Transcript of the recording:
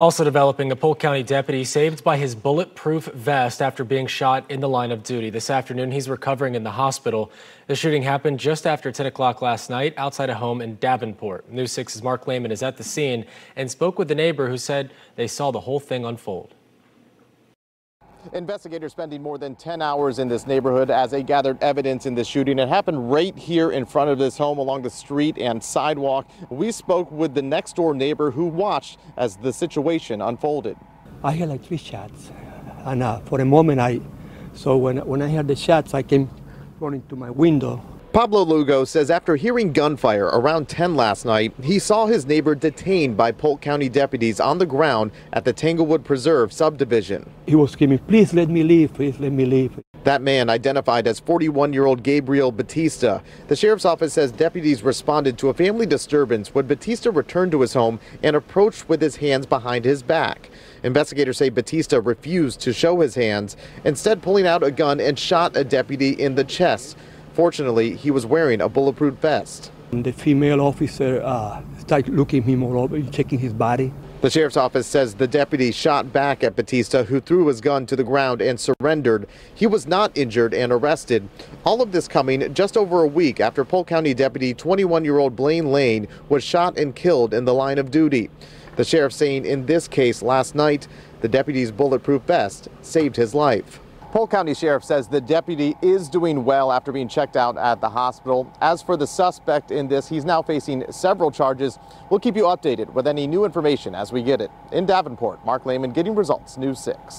Also developing, a Polk County deputy saved by his bulletproof vest after being shot in the line of duty. This afternoon, he's recovering in the hospital. The shooting happened just after 10 o'clock last night outside a home in Davenport. News 6's Mark Lehman is at the scene and spoke with the neighbor who said they saw the whole thing unfold. Investigators spending more than 10 hours in this neighborhood as they gathered evidence in this shooting. It happened right here in front of this home along the street and sidewalk. We spoke with the next door neighbor who watched as the situation unfolded. I heard like three shots, and uh, for a moment I, so when when I heard the shots, I came running to my window Pablo Lugo says after hearing gunfire around 10 last night, he saw his neighbor detained by Polk County deputies on the ground at the Tanglewood Preserve subdivision. He was screaming, please let me leave, please let me leave. That man identified as 41-year-old Gabriel Batista. The sheriff's office says deputies responded to a family disturbance when Batista returned to his home and approached with his hands behind his back. Investigators say Batista refused to show his hands, instead pulling out a gun and shot a deputy in the chest. Fortunately, he was wearing a bulletproof vest. The female officer uh, started looking him all over, checking his body. The sheriff's office says the deputy shot back at Batista, who threw his gun to the ground and surrendered. He was not injured and arrested. All of this coming just over a week after Polk County deputy 21-year-old Blane Lane was shot and killed in the line of duty. The sheriff saying in this case last night, the deputy's bulletproof vest saved his life. Polk County Sheriff says the deputy is doing well after being checked out at the hospital. As for the suspect in this, he's now facing several charges. We'll keep you updated with any new information as we get it. In Davenport, Mark Lehman getting results, News 6.